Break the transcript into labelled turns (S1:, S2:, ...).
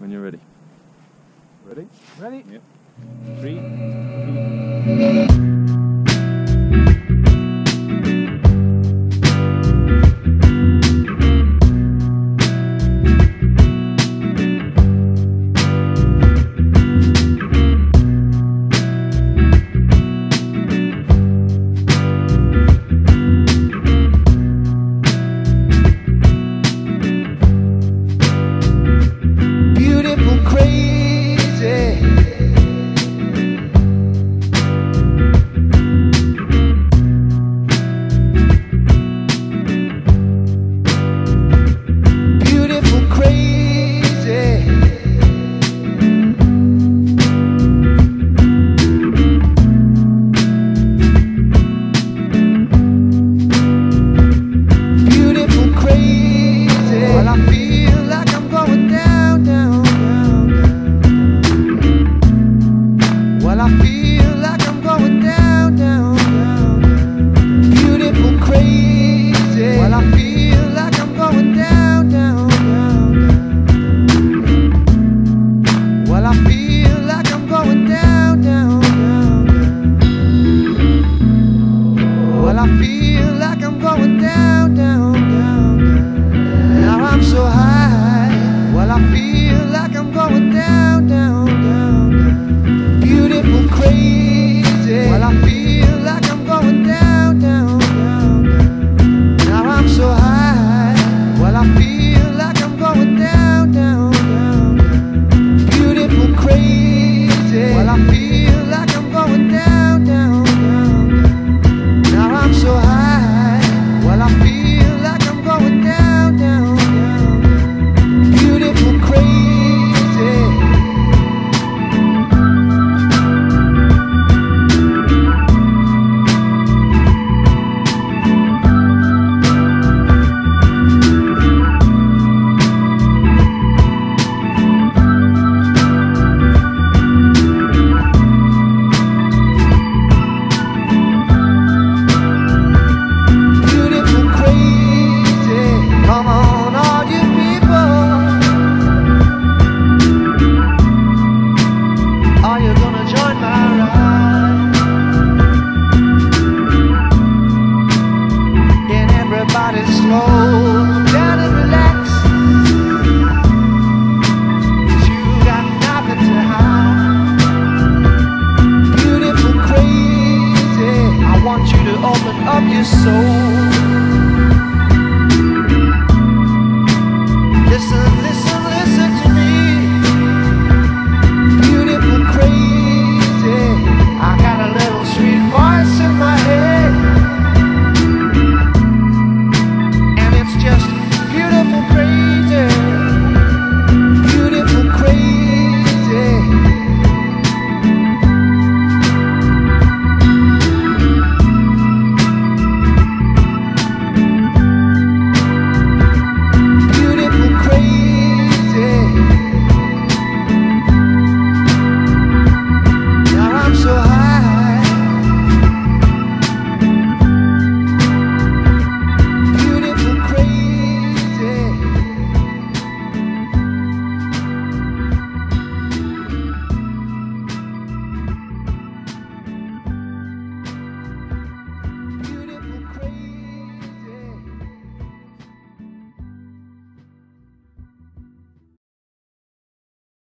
S1: when you're ready.
S2: Ready?
S3: Ready?
S1: Yep. Three, two, be open of your soul.